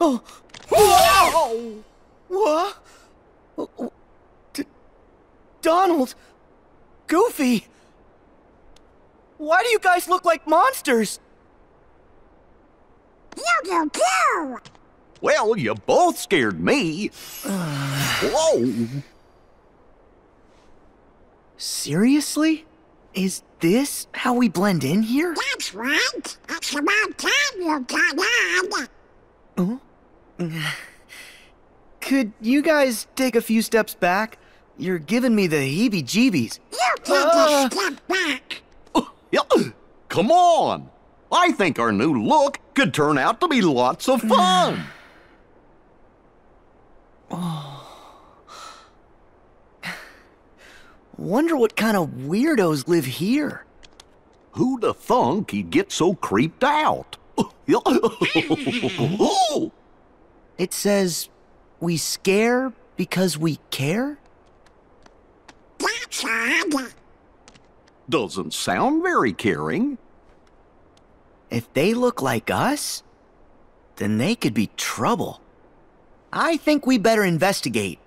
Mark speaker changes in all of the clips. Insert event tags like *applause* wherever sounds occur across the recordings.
Speaker 1: Oh! Whoa! What? D- Donald! Goofy! Why do you guys look like monsters?
Speaker 2: You do too!
Speaker 3: Well, you both scared me. *sighs* Whoa.
Speaker 1: Seriously? Is this how we blend in here?
Speaker 2: That's right! It's about time you got on! *laughs*
Speaker 1: Could you guys take a few steps back? You're giving me the heebie jeebies.
Speaker 2: You take
Speaker 1: Ah.
Speaker 2: a step back!
Speaker 3: Yeah, Come on. I think our new look could turn out to be lots of fun. *sighs* *sighs*
Speaker 1: Wonder what kind of weirdos live here.
Speaker 3: Who'd have thunk he'd get so creeped out? *laughs*
Speaker 1: It says, we scare because we care?
Speaker 2: That's odd!
Speaker 3: Doesn't sound very caring.
Speaker 1: If they look like us, then they could be trouble. I think we better investigate.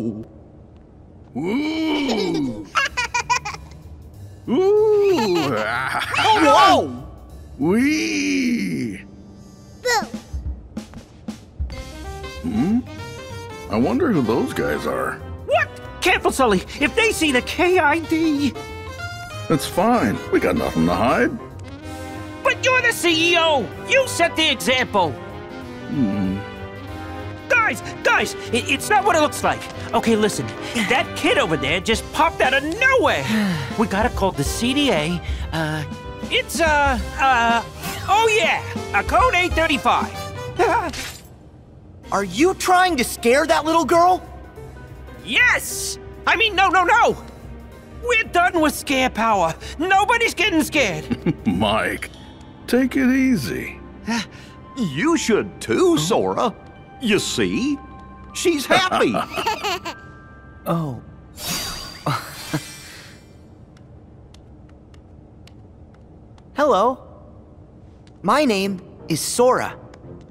Speaker 1: Oh!
Speaker 4: Ooh. Ooh.
Speaker 3: Whoa! *laughs*
Speaker 4: Wee.
Speaker 2: Boo!
Speaker 4: I wonder who those guys are.
Speaker 5: What? Careful, Sulley. If they see the KID.
Speaker 4: It's fine. We got nothing to hide.
Speaker 5: But you're the CEO. You set the example. Hmm. Guys, guys, i- it's not what it looks like. Okay, listen. That kid over there just popped out of nowhere. *sighs* We gotta call the CDA. Uh, it's, uh, uh, oh yeah, a code 835. *laughs*
Speaker 1: Are you trying to scare that little girl?
Speaker 5: yes! I mean, no, no, no! We're done with scare power. Nobody's getting scared. *laughs*
Speaker 4: Mike, take it easy. *sighs*
Speaker 3: You should too, Sora. You see? She's happy. *laughs*
Speaker 1: Oh. Hello. My name is Sora.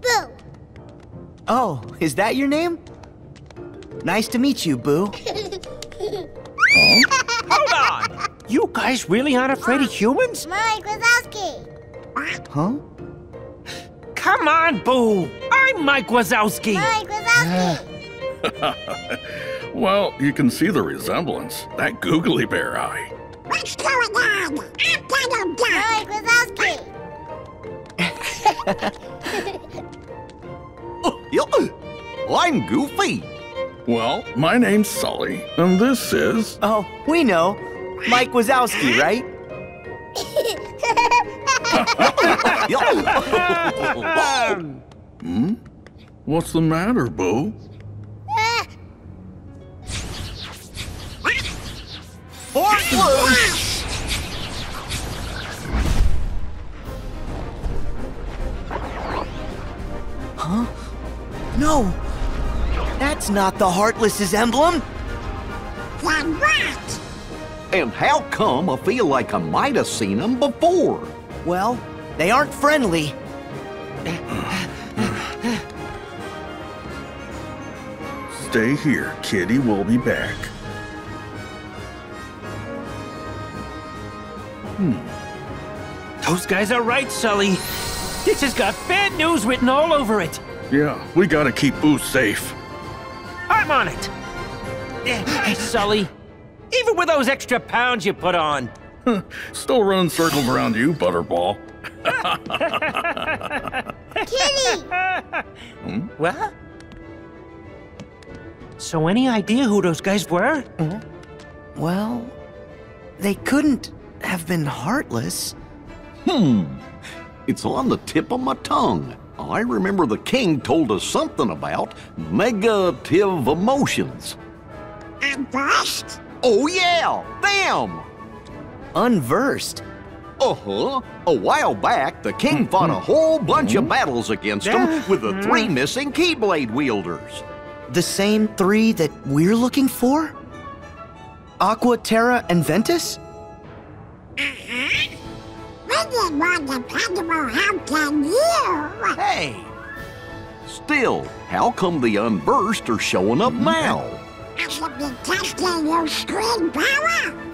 Speaker 2: Boo!
Speaker 1: Oh, is that your name? Nice to meet you, Boo. *laughs*
Speaker 5: Hold on! You guys really aren't afraid of humans?
Speaker 2: Mike Wazowski!
Speaker 1: Huh?
Speaker 5: Come on, Boo! I'm Mike Wazowski!
Speaker 2: Mike Wazowski! *laughs*
Speaker 4: Well, you can see the resemblance. That googly bear eye.
Speaker 2: What's going on? I'm gonna die! Mike Wazowski! *laughs*
Speaker 3: I'm Goofy.
Speaker 4: Well, my name's Sulley, and this is.
Speaker 1: Oh, we know. Mike Wazowski, right? *laughs* *laughs*
Speaker 4: What's the matter, Boo?
Speaker 3: Force loose.
Speaker 1: No. That's not the Heartless's emblem.
Speaker 2: Then what?
Speaker 3: And how come I feel like I might have seen him before?
Speaker 1: Well, they aren't friendly.
Speaker 4: Stay here, kitty. We'll be back. Hmm.
Speaker 5: Those guys are right, Sulley. This has got bad news written all over it.
Speaker 4: Yeah, we gotta keep Boo safe.
Speaker 5: I'm on it. Hey, Sulley. Even with those extra pounds you put on. *laughs*
Speaker 4: Still running circles around you, Butterball.
Speaker 2: Kitty! *laughs*
Speaker 5: What? So, any idea who those guys were?
Speaker 1: Well, they couldn't have been heartless.
Speaker 3: Hmm. It's on the tip of my tongue. I remember the king told us something about negative emotions.
Speaker 2: And first,
Speaker 3: Oh, yeah, them!
Speaker 1: Unversed.
Speaker 3: Uh huh. A while back, the king hmm, fought a hmm. whole bunch of hmm. battles against them with the three missing Keyblade wielders.
Speaker 1: The same three that we're looking for? Aqua, Terra, and Ventus?
Speaker 2: we need more dependable help than you.
Speaker 1: Hey!
Speaker 3: Still, how come the Unversed are showing up now?
Speaker 2: I should be testing your scream power.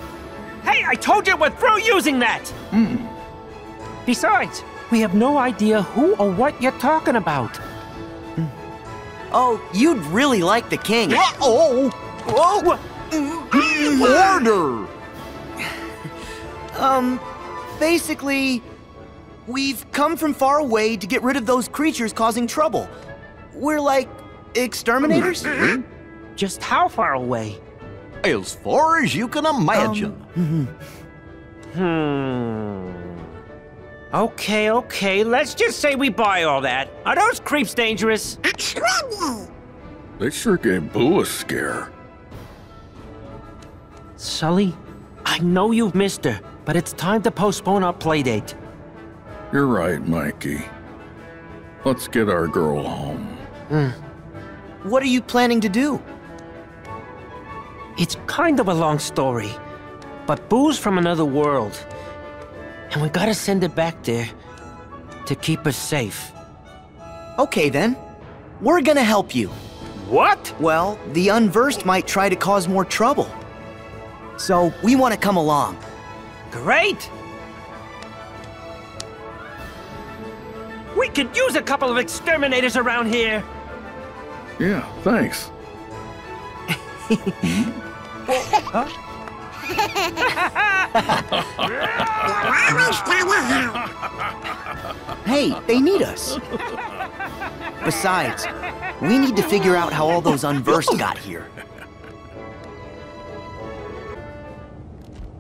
Speaker 5: Hey, I told you we're through using that! Besides, we have no idea who or what you're talking about.
Speaker 1: Oh, you'd really like the king.
Speaker 3: Uh-oh! Oh! Order! *sighs*
Speaker 1: Um, basically, we've come from far away to get rid of those creatures causing trouble. We're like exterminators?
Speaker 5: Just how far away?
Speaker 3: As far as you can imagine.
Speaker 5: Hmm. Okay, okay, let's just say we buy all that. Are those creeps dangerous?
Speaker 2: Extremely.
Speaker 4: They sure gave Boo a scare.
Speaker 5: Sulley, I know you've missed her, but it's time to postpone our playdate.
Speaker 4: You're right, Mikey. Let's get our girl home.
Speaker 1: What are you planning to do?
Speaker 5: It's kind of a long story, but Boo's from another world. And we gotta send it back there to keep her safe.
Speaker 1: Okay then. We're gonna help you.
Speaker 5: What?
Speaker 1: Well, the unversed might try to cause more trouble. So, we want to come along.
Speaker 5: Great! We could use a couple of exterminators around here.
Speaker 4: Yeah, thanks. *laughs*
Speaker 2: You're always gonna help.
Speaker 1: Hey, they need us. Besides, we need to figure out how all those unversed got here.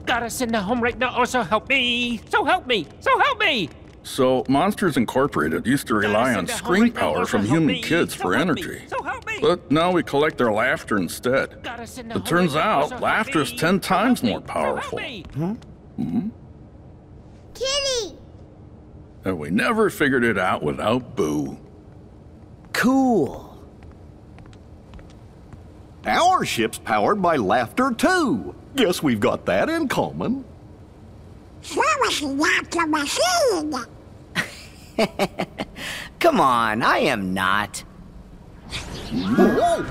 Speaker 5: Gotta send her home right now, or so help me! So help me! So help me!
Speaker 4: So, Monsters Incorporated used to rely on
Speaker 5: send scream
Speaker 4: power from human
Speaker 5: help
Speaker 4: kids
Speaker 5: So
Speaker 4: for energy.
Speaker 5: So!
Speaker 4: But now we collect their laughter instead.
Speaker 5: Gotta send her
Speaker 4: It turns
Speaker 5: right now, or
Speaker 4: out
Speaker 5: laughter help
Speaker 4: laughter's 10 times
Speaker 5: help
Speaker 4: more
Speaker 5: me. So help
Speaker 4: powerful.
Speaker 5: me. Hmm? Hmm?
Speaker 2: Kitty!
Speaker 4: And we never figured it out without Boo.
Speaker 1: Cool.
Speaker 3: Our ship's powered by laughter, too. Guess we've got that in common.
Speaker 2: So is the Yaka machine. *laughs*
Speaker 1: Come on, I am not.
Speaker 3: Whoa!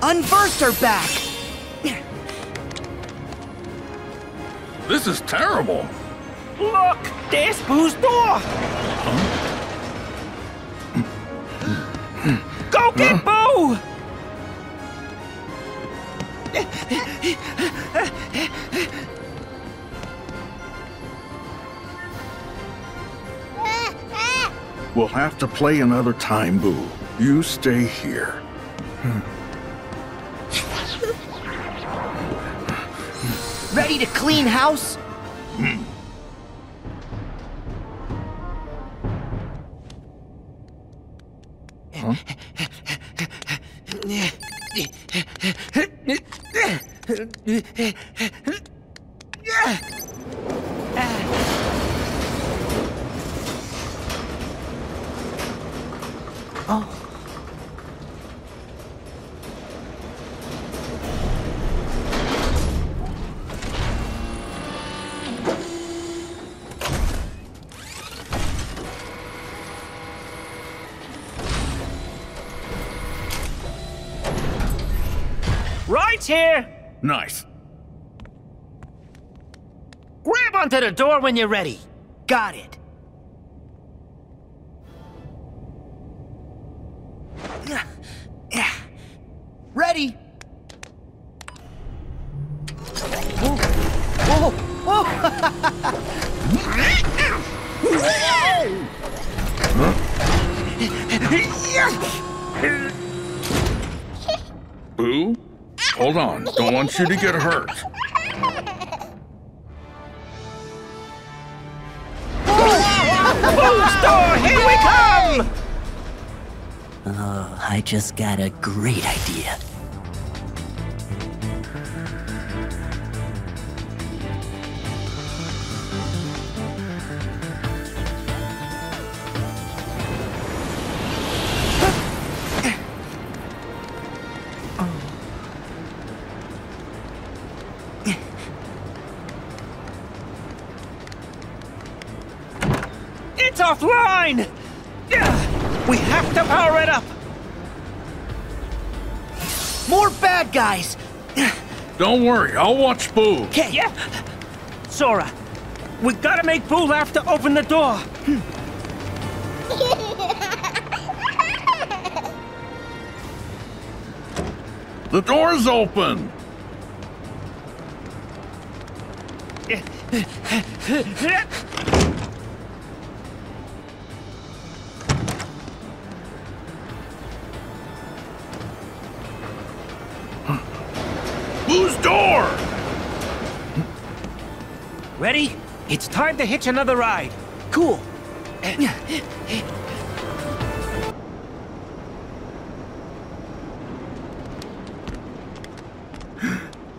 Speaker 1: Unversed are back!
Speaker 4: This is terrible.
Speaker 5: Look! There's Boo's door! Go get Boo!
Speaker 4: We'll have to play another time, Boo. You stay here.
Speaker 1: Ready to clean house?
Speaker 5: Right here!
Speaker 4: Nice.
Speaker 5: Onto the door when you're ready.
Speaker 1: Got it. Ready.
Speaker 4: Boo? Hold on. Don't want you to get hurt.
Speaker 6: Just got a great idea.
Speaker 5: It's offline! We have to power it up!
Speaker 1: More bad guys.
Speaker 4: Don't worry, I'll watch Boo.
Speaker 1: Okay.
Speaker 5: Yeah. Sora, we gotta make Boo laugh to open the door. *laughs*
Speaker 4: The door's open. *laughs*
Speaker 5: Ready? It's time to hitch another ride.
Speaker 1: Cool. *gasps*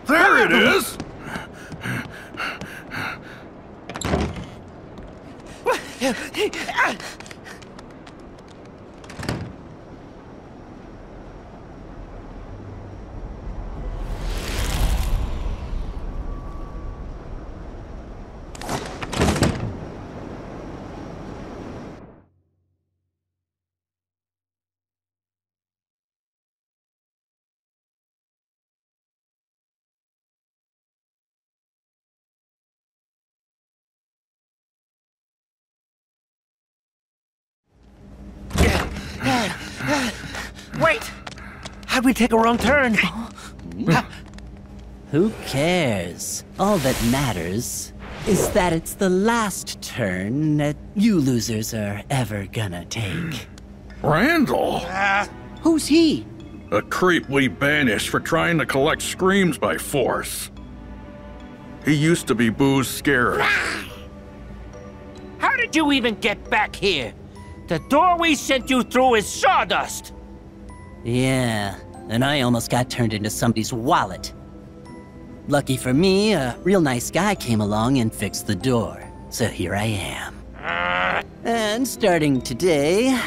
Speaker 4: There it is! *laughs*
Speaker 5: Wait! How'd we take a wrong turn?
Speaker 6: Who cares? All that matters is that it's the last turn that you losers are ever gonna take.
Speaker 4: Randall!
Speaker 1: Uh, Who's he?
Speaker 4: A creep we banished for trying to collect screams by force. He used to be Boo's scarer.
Speaker 5: How did you even get back here? The door we sent you through is sawdust.
Speaker 6: Yeah, and I almost got turned into somebody's wallet. Lucky for me, a real nice guy came along and fixed the door. So here I am. And starting today,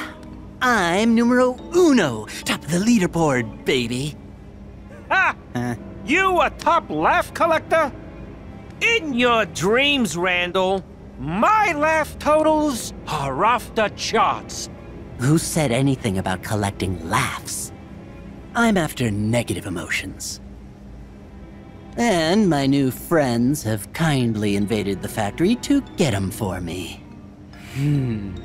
Speaker 6: I'm numero uno, top of the leaderboard, baby.
Speaker 5: Ha!
Speaker 6: Huh?
Speaker 5: You a top laugh collector? In your dreams, Randall. My laugh totals are off the charts.
Speaker 6: Who said anything about collecting laughs? I'm after negative emotions. And my new friends have kindly invaded the factory to get 'em for me. Hmm.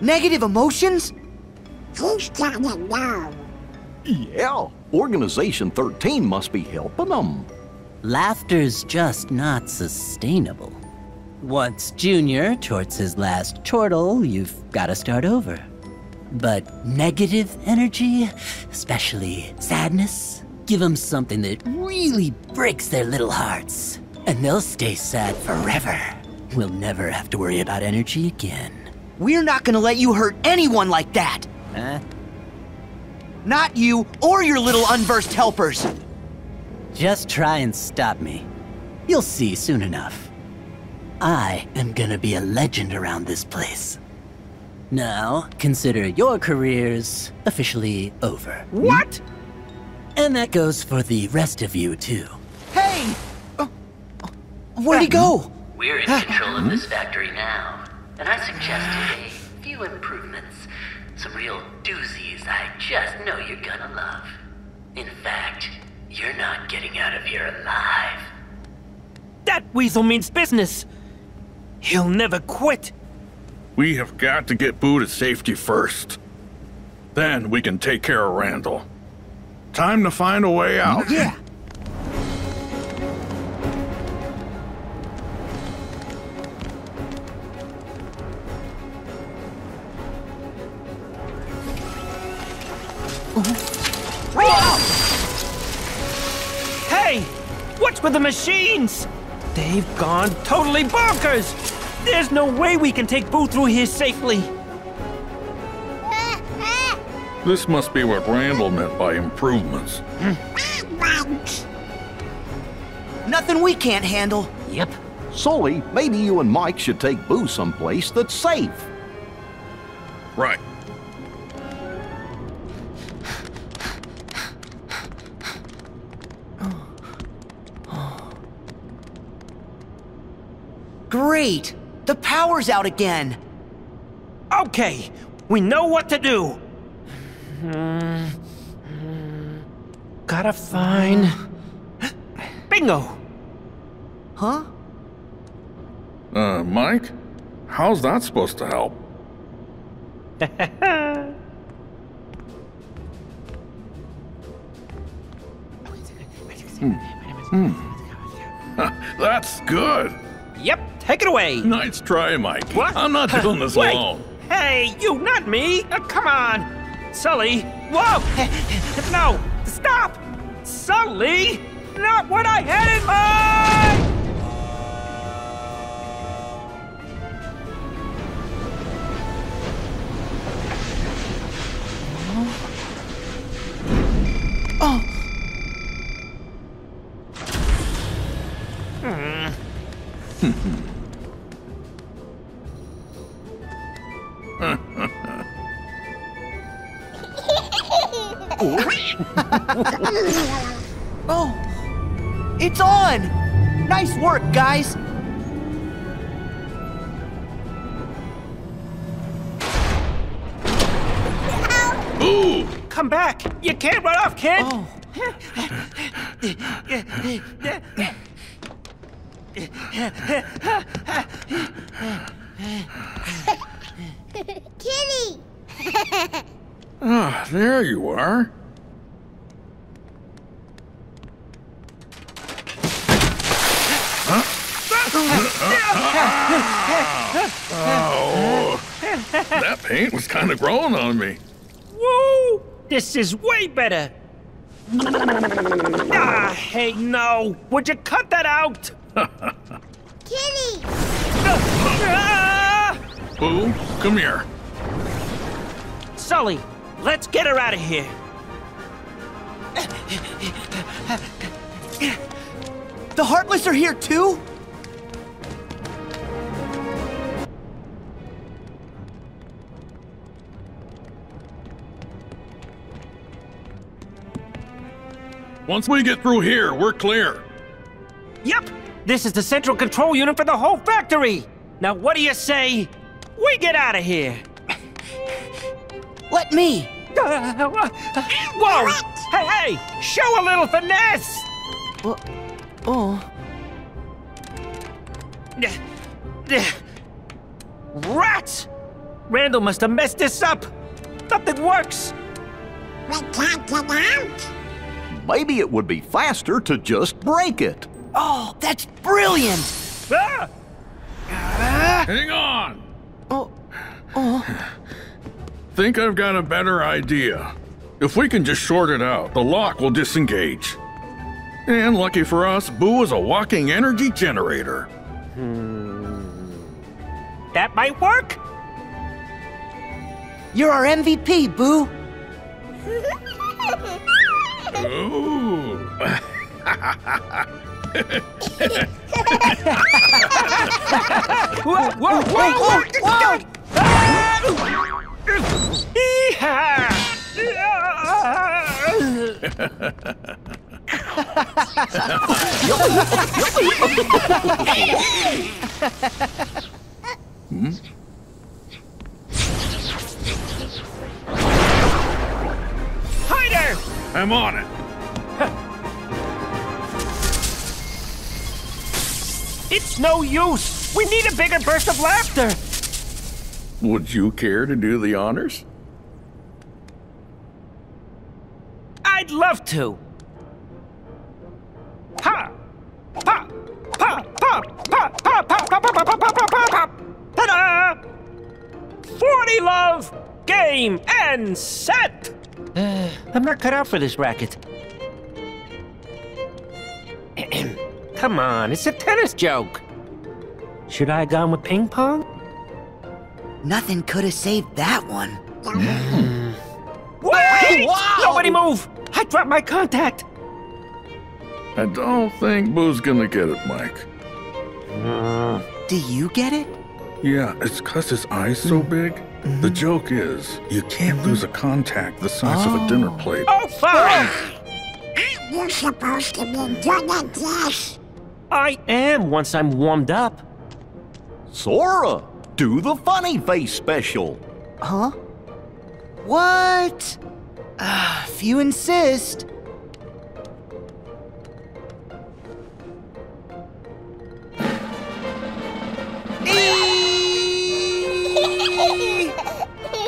Speaker 1: Negative emotions?
Speaker 2: Who's gotta know?
Speaker 3: Yeah, Organization 13 must be helping them.
Speaker 6: Laughter's just not sustainable. Once Junior chorts his last chortle, you've gotta start over. But negative energy, especially sadness, give them something that really breaks their little hearts. And they'll stay sad forever. We'll never have to worry about energy again.
Speaker 1: We're not gonna let you hurt anyone like that.
Speaker 6: Huh?
Speaker 1: Not you or your little unversed helpers.
Speaker 6: Just try and stop me. You'll see soon enough. I am gonna be a legend around this place. Now, consider your careers officially over.
Speaker 5: What?
Speaker 6: And that goes for the rest of you, too.
Speaker 1: Hey! Uh, where'd he go?
Speaker 6: We're in control of this factory now, and I suggested a few improvements. Some real doozies I just know you're gonna love. In fact, you're not getting out of here alive.
Speaker 5: That weasel means business. He'll never quit.
Speaker 4: We have got to get Boo to safety first. Then we can take care of Randall. Time to find a way out.
Speaker 1: Yeah.
Speaker 5: Hey, what's with the machines? They've gone totally bonkers. There's no way we can take Boo through here safely.
Speaker 4: This must be what Randall meant by improvements.
Speaker 1: Nothing we can't handle.
Speaker 5: Yep.
Speaker 3: Sulley, maybe you and Mike should take Boo someplace that's safe.
Speaker 4: Right.
Speaker 1: Great. The power's out again.
Speaker 5: Okay, we know what to do. Gotta find. Bingo!
Speaker 1: Huh?
Speaker 4: Uh, Mike? How's that supposed to help? *laughs* *laughs* That's good.
Speaker 5: Yep, take it away.
Speaker 4: Nice try, Mike.
Speaker 5: What?
Speaker 4: I'm not doing this
Speaker 5: Wait.
Speaker 4: alone.
Speaker 5: Hey, you, not me. Uh, come on. Sulley. Whoa! *laughs* no, stop! Sulley! Not what I had in mind!
Speaker 1: Oh, it's on. Nice work, guys.
Speaker 4: Boo!
Speaker 5: Come back! You can't run off, kid!
Speaker 1: Oh. *laughs*
Speaker 2: Kitty!
Speaker 4: Ah, there you are. Oh, that paint was kind of growing on me.
Speaker 5: Woo! This is way better! ah, hey, no! Would you cut that out? *laughs*
Speaker 2: Kitty!
Speaker 4: Boo, come here.
Speaker 5: Sulley, let's get her out of here.
Speaker 1: The Heartless are here too?
Speaker 4: Once we get through here, we're clear.
Speaker 5: Yep, this is the central control unit for the whole factory. Now, what do you say? We get out of here.
Speaker 1: Let me.
Speaker 5: Whoa! Hey, hey! Show a little finesse!
Speaker 1: Oh.
Speaker 5: Rats! Randall must have messed this up. Nothing works.
Speaker 2: We can't get out?
Speaker 3: Maybe it would be faster to just break it.
Speaker 1: Oh, that's brilliant.
Speaker 5: Ah!
Speaker 4: Hang on.
Speaker 1: Oh. Oh.
Speaker 4: Think I've got a better idea. If we can just short it out, the lock will disengage. And lucky for us, Boo is a walking energy generator.
Speaker 5: That might work.
Speaker 1: You're our MVP, Boo.
Speaker 4: Ooh. *laughs* *laughs*
Speaker 5: Whoa, whoa, whoa, whoa! whoa! Ah! Yeehaw! Hider!
Speaker 4: I'm on it.
Speaker 5: It's no use! We need a bigger burst of laughter.
Speaker 4: Would you care to do the honors?
Speaker 5: I'd love to. Ha! Ta-da! 40 love! Game and set! I'm not cut out for this racket. Come on, it's a tennis joke. Should I have gone with ping pong?
Speaker 1: Nothing could have saved that one. Hmm.
Speaker 5: Wait! Nobody move! I dropped my contact.
Speaker 4: I don't think Boo's gonna get it, Mike.
Speaker 1: Uh, do you get it?
Speaker 4: Yeah, it's cause his eye's so mm-hmm. big. The mm-hmm. joke is, you can't mm-hmm. lose a contact the size of a dinner oh. plate.
Speaker 5: Oh, fine! Ah!
Speaker 2: You're supposed to be good at this.
Speaker 5: I am once I'm warmed up.
Speaker 3: Sora, do the funny face special.
Speaker 1: Huh? What? Ah, if you insist. Eee!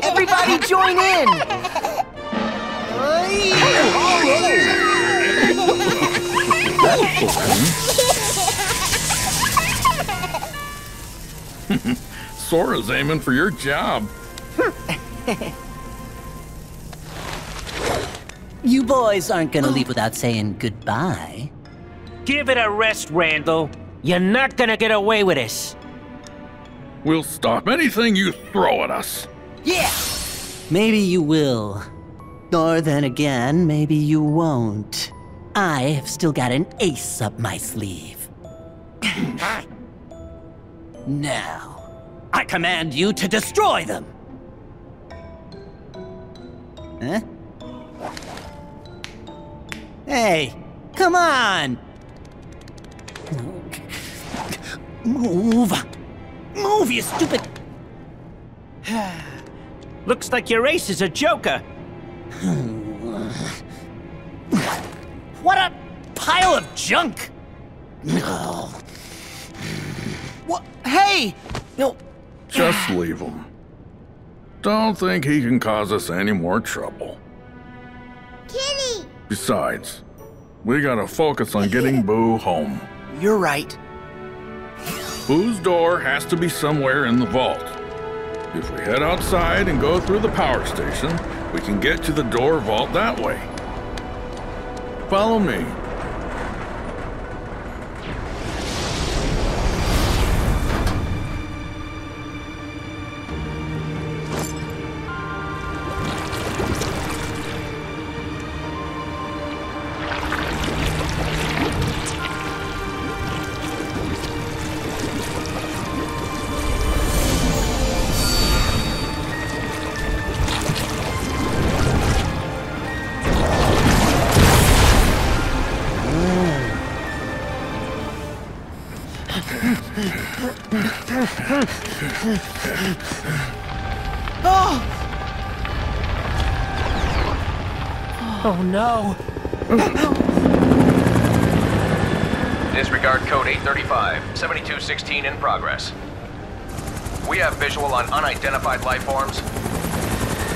Speaker 1: Everybody join in! *laughs*
Speaker 4: Sora's aiming for your job. *laughs*
Speaker 6: You boys aren't gonna leave without saying goodbye.
Speaker 5: Give it a rest, Randall. You're not gonna get away with this.
Speaker 4: We'll stop anything you throw at us.
Speaker 1: Yeah!
Speaker 6: Maybe you will. Or then again, maybe you won't. I have still got an ace up my sleeve. *laughs* now, I command you to destroy them! Huh? Hey, come on! Move! Move, you stupid... *sighs*
Speaker 5: Looks like your ace is a joker. *sighs*
Speaker 6: What a pile of junk! *sighs*
Speaker 1: What? Hey! No,
Speaker 4: Just leave him. Don't think he can cause us any more trouble.
Speaker 2: Kitty,
Speaker 4: Besides, we gotta focus on getting *laughs* Boo home.
Speaker 1: you're right.
Speaker 4: Boo's door has to be somewhere in the vault. If we head outside and go through the power station, we can get to the door vault that way. Follow me.
Speaker 5: Oh Oh no.
Speaker 7: Disregard code 835, 7216 in progress. We have visual on unidentified life forms.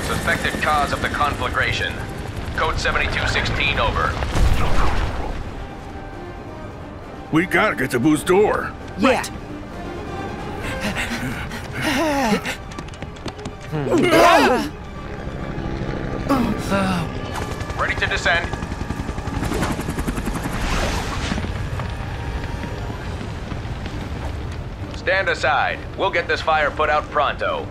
Speaker 7: Suspected cause of the conflagration. Code 7216 over.
Speaker 4: We gotta get to Boo's door.
Speaker 1: Yeah.
Speaker 7: Ready Stand aside. We'll get this fire put out pronto.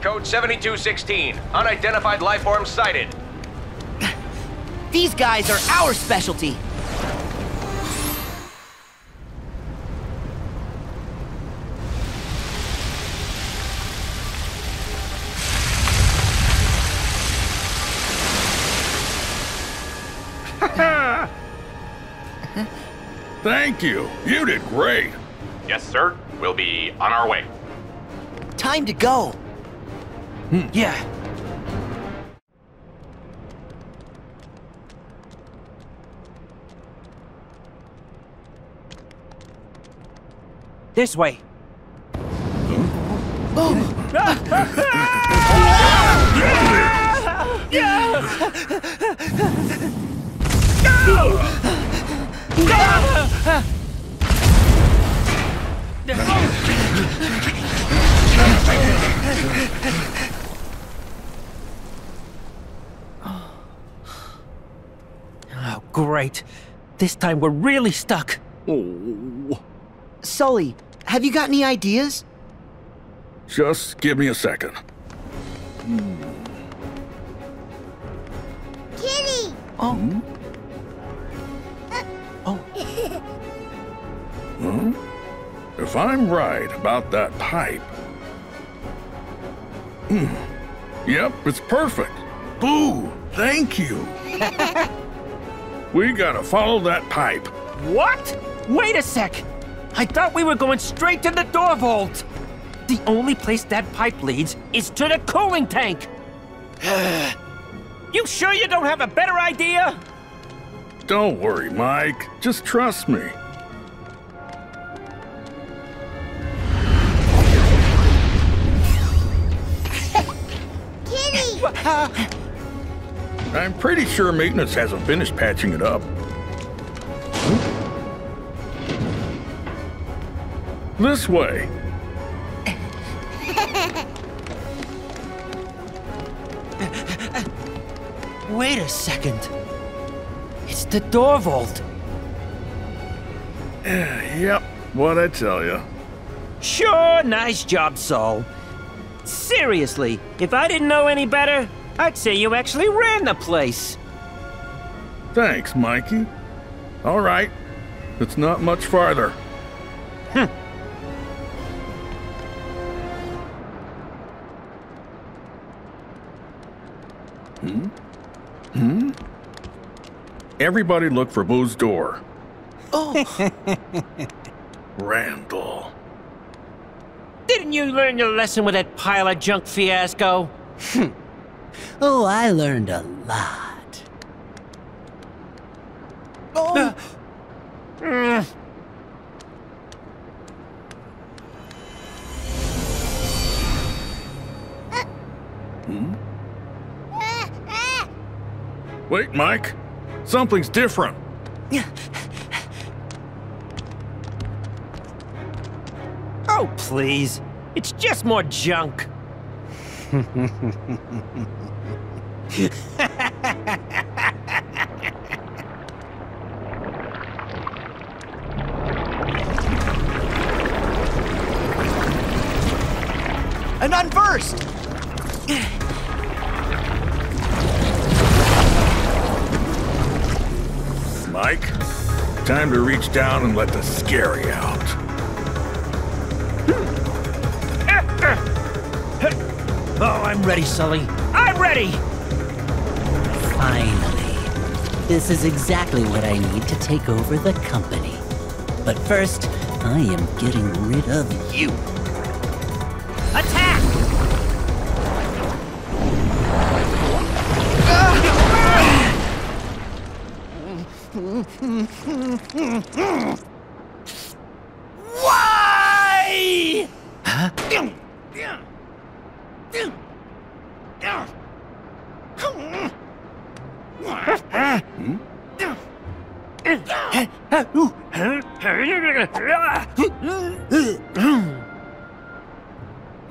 Speaker 7: Code 7216. Unidentified life forms sighted. *laughs*
Speaker 1: These guys are our specialty.
Speaker 4: You. You did great.
Speaker 8: Yes, sir. We'll be on our way.
Speaker 1: Time to go. Hmm.
Speaker 5: Yeah. This way. Go! *laughs* *laughs* Oh, great. This time we're really stuck.
Speaker 3: Oh,
Speaker 1: Sulley, have you got any ideas?
Speaker 4: Just give me a second.
Speaker 2: Kitty!
Speaker 1: Oh, hmm?
Speaker 4: If I'm right about that pipe. Hmm. Yep, it's perfect. Boo! Thank you. *laughs* we gotta follow that pipe.
Speaker 5: What? Wait a sec! I thought we were going straight to the door vault! The only place that pipe leads is to the cooling tank! *sighs* you sure you don't have a better idea?
Speaker 4: Don't worry, Mike. Just trust me. I'm pretty sure maintenance hasn't finished patching it up. This way. *laughs*
Speaker 5: Wait a second. It's the door vault. *sighs*
Speaker 4: Yep, what I tell you.
Speaker 5: Sure, nice job, Saul. Seriously, if I didn't know any better, I'd say you actually ran the place.
Speaker 4: Thanks, Mikey. All right, it's not much farther. Hmm? Hmm? Everybody look for Boo's door.
Speaker 1: oh, *laughs*
Speaker 4: Randall.
Speaker 5: Didn't you learn your lesson with that pile of junk fiasco? *laughs*
Speaker 6: Oh, I learned a lot.
Speaker 1: oh.
Speaker 5: Mm.
Speaker 4: Wait, Mike. Something's different.
Speaker 5: Oh, please. It's just more junk. *laughs*
Speaker 1: An unversed!
Speaker 4: Mike, time to reach down and let the scary out.
Speaker 5: I'm ready, Sulley. I'm ready!
Speaker 6: Finally. This is exactly what I need to take over the company. But first, I am getting rid of you.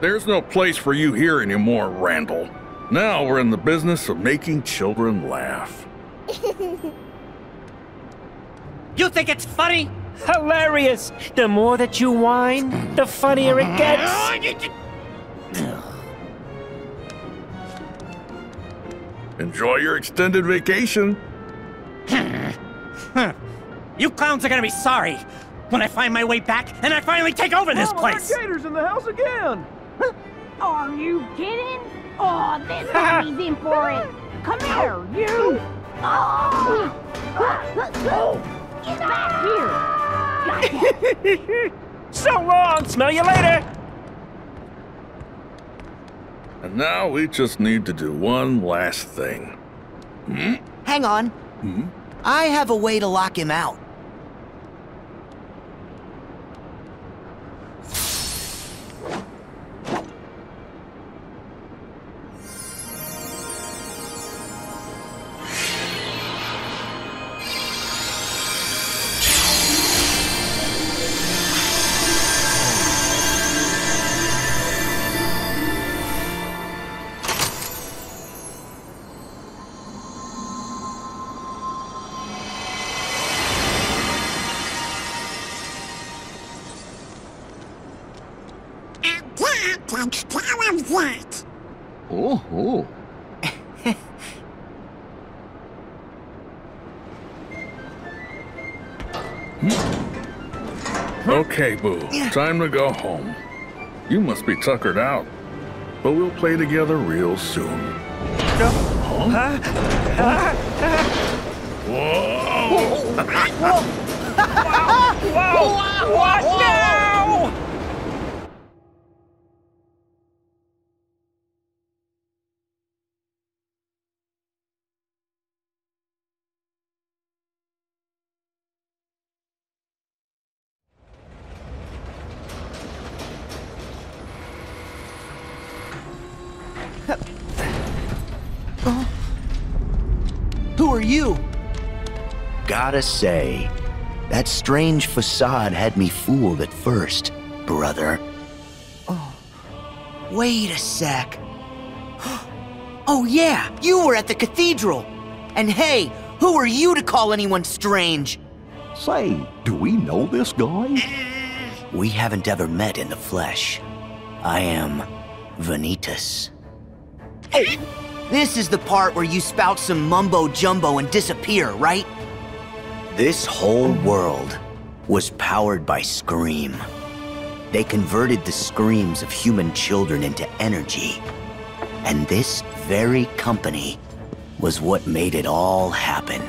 Speaker 4: There's no place for you here anymore, Randall. Now we're in the business of making children laugh. *laughs*
Speaker 5: You think it's funny? Hilarious! The more that you whine, the funnier it gets. *laughs*
Speaker 4: Enjoy your extended vacation. *laughs*
Speaker 5: You clowns are gonna be sorry. when I find my way back and I finally take over this oh, place.
Speaker 6: Gators in the house again. *laughs*
Speaker 9: Are you kidding? Oh, this *laughs* guy's in for it. Come here, you. Oh. Get back here. *laughs*
Speaker 5: So long. Smell you later.
Speaker 4: And now we just need to do one last thing. Hmm?
Speaker 10: Hang on. Hmm? I have a way to lock him out.
Speaker 4: Time to go home. You must be tuckered out. But we'll play together real soon. Huh? *laughs* Whoa!
Speaker 5: Whoa! What now?
Speaker 10: Who are you? Gotta say, that strange facade had me fooled at first, brother. Oh, wait a sec. Oh, yeah, you were at the cathedral. And hey, who are you to call anyone strange?
Speaker 3: Say, do we know this guy?
Speaker 10: We haven't ever met in the flesh. I am Vanitas. Oh, this is the part where you spout some mumbo jumbo and disappear, right? This whole world was powered by Scream. They converted the screams of human children into energy. And this very company was what made it all happen.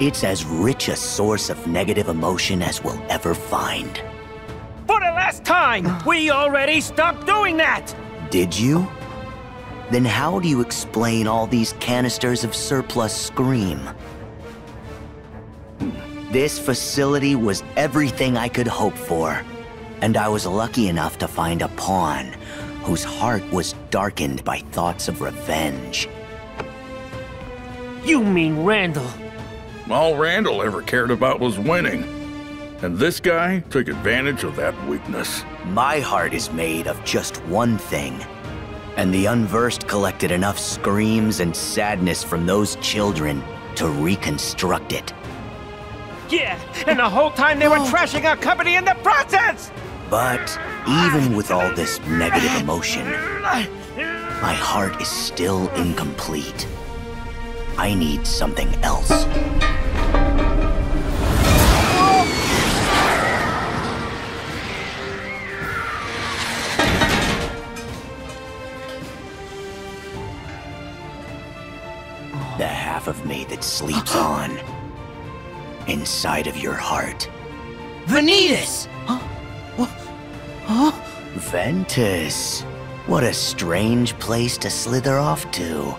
Speaker 10: It's as rich a source of negative emotion as we'll ever find.
Speaker 5: For the last time, we already stopped doing that.
Speaker 10: Did you? Then how do you explain all these canisters of surplus scream? This facility was everything I could hope for, and I was lucky enough to find a pawn whose heart was darkened by thoughts of revenge.
Speaker 5: You mean Randall?
Speaker 4: All Randall ever cared about was winning. And this guy took advantage of that weakness.
Speaker 10: My heart is made of just one thing. And the unversed collected enough screams and sadness from those children to reconstruct it.
Speaker 5: Yeah, and the whole time they were oh. trashing our company in the process!
Speaker 10: But even with all this negative emotion, my heart is still incomplete. I need something else. Of me that sleeps *gasps* on inside of your heart. Vanitas! Ventus. What a strange place to slither off to.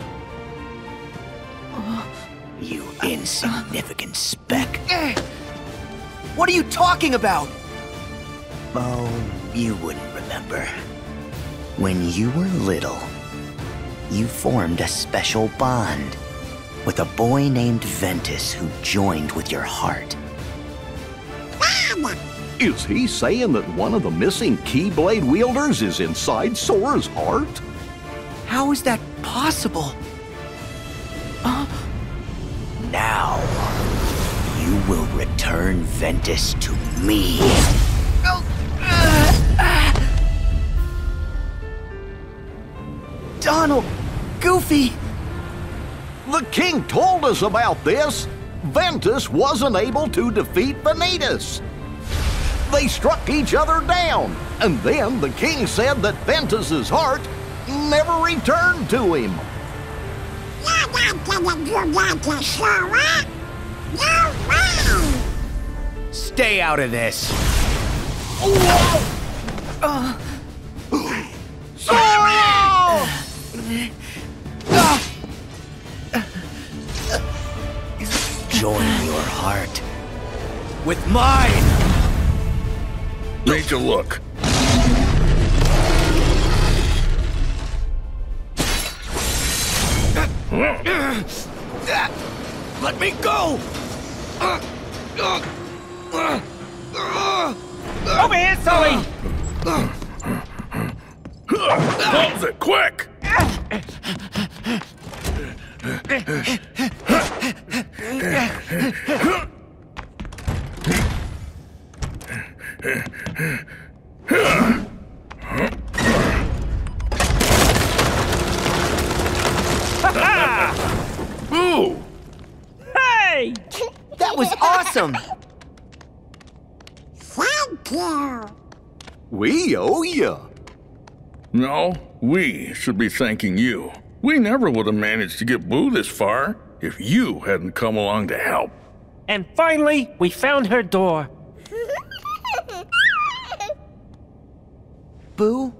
Speaker 10: *gasps* You insignificant speck. *clears throat* What are you talking about? Oh, you wouldn't remember. When you were little, you formed a special bond with a boy named Ventus who joined with your heart.
Speaker 3: Is he saying that one of the missing Keyblade wielders is inside Sora's heart?
Speaker 10: How is that possible? Now, you will return Ventus to me. Donald! Goofy!
Speaker 3: The king told us about this. Ventus wasn't able to defeat Vanitas. They struck each other down, and then the king said that Ventus's heart never returned to him.
Speaker 2: You're not gonna do Sora. No way.
Speaker 1: Stay out of this. Join your heart with mine.
Speaker 4: Need to look.
Speaker 1: Let me go.
Speaker 5: Over here, Sulley!
Speaker 4: Close it, quick! *laughs* Boo!
Speaker 5: Hey!
Speaker 1: That was awesome.
Speaker 2: Thank you.
Speaker 3: We owe ya.
Speaker 4: No, we should be thanking you. We never would have managed to get Boo this far if you hadn't come along to help.
Speaker 5: And finally, we found her door. *laughs*
Speaker 1: Boo,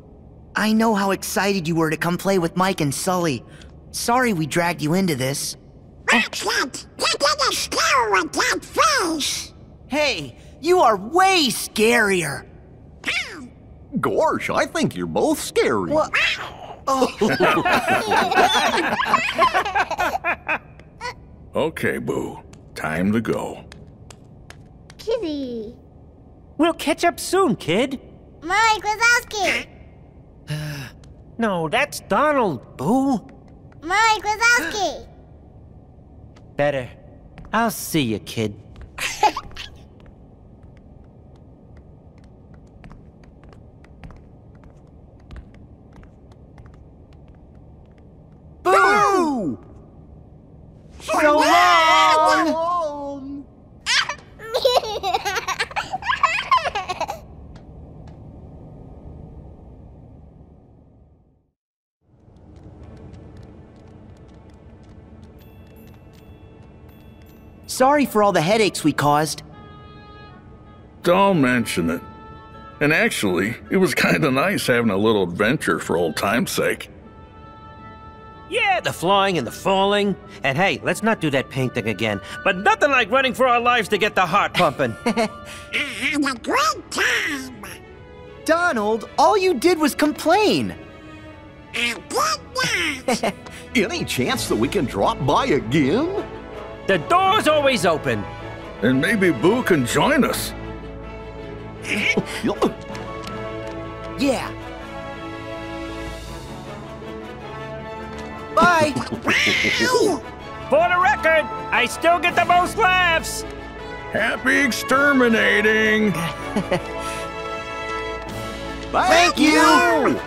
Speaker 1: I know how excited you were to come play with Mike and Sulley. Sorry we dragged you into this.
Speaker 2: Excellent. You're gonna with that face.
Speaker 1: Hey, you are way scarier.
Speaker 3: Gosh, I think you're both scary.
Speaker 1: What? *laughs* Oh. *laughs*
Speaker 4: Okay, Boo. Time to go.
Speaker 2: Kitty.
Speaker 5: We'll catch up soon, kid.
Speaker 2: Mike Wazowski. *sighs*
Speaker 5: No, that's Donald, Boo.
Speaker 2: Mike Wazowski.
Speaker 5: Better. I'll see you, kid. *laughs*
Speaker 1: Boo! So long! *laughs* Sorry for all the headaches we caused.
Speaker 4: Don't mention it. And actually, it was kind of nice having a little adventure for old time's sake.
Speaker 5: Yeah, the flying and the falling. And hey, let's not do that paint thing again. But nothing like running for our lives to get the heart pumping. *laughs*
Speaker 2: I had a great time.
Speaker 1: Donald, all you did was complain.
Speaker 2: I did not.
Speaker 3: Any chance that we can drop by again?
Speaker 5: the door's always open.
Speaker 4: And maybe Boo can join us. *laughs*
Speaker 1: Yeah. Bye.
Speaker 5: For the record, I still get the most laughs.
Speaker 4: Happy exterminating! *laughs*
Speaker 1: Thank you.